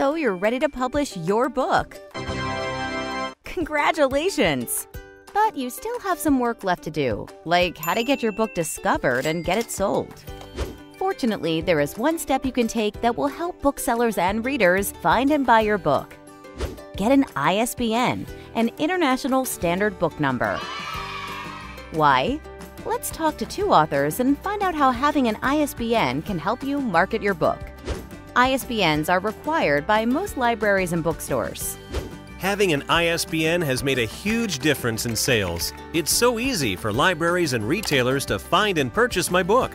So you're ready to publish your book. Congratulations! But you still have some work left to do, like how to get your book discovered and get it sold. Fortunately, there is one step you can take that will help booksellers and readers find and buy your book. Get an ISBN, an International Standard Book Number. Why? Let's talk to two authors and find out how having an ISBN can help you market your book. ISBNs are required by most libraries and bookstores. Having an ISBN has made a huge difference in sales. It's so easy for libraries and retailers to find and purchase my book.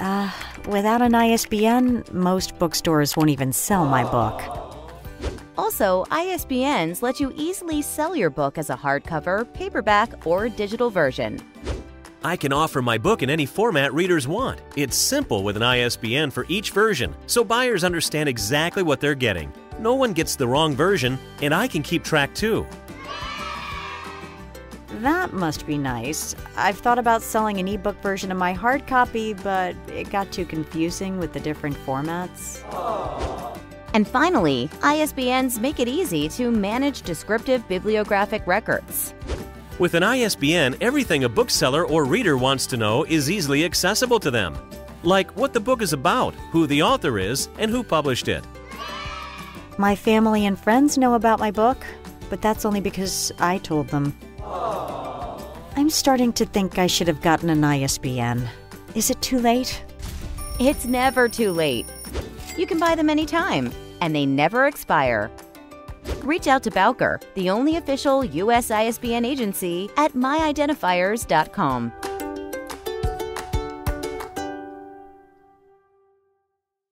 Uh, without an ISBN, most bookstores won't even sell my book. Also, ISBNs let you easily sell your book as a hardcover, paperback, or digital version. I can offer my book in any format readers want. It's simple with an ISBN for each version, so buyers understand exactly what they're getting. No one gets the wrong version, and I can keep track too. That must be nice. I've thought about selling an ebook version of my hard copy, but it got too confusing with the different formats. And finally, ISBNs make it easy to manage descriptive bibliographic records. With an ISBN, everything a bookseller or reader wants to know is easily accessible to them. Like what the book is about, who the author is, and who published it. My family and friends know about my book, but that's only because I told them. I'm starting to think I should have gotten an ISBN. Is it too late? It's never too late. You can buy them anytime, and they never expire. Reach out to Bowker, the only official US ISBN agency, at myidentifiers.com.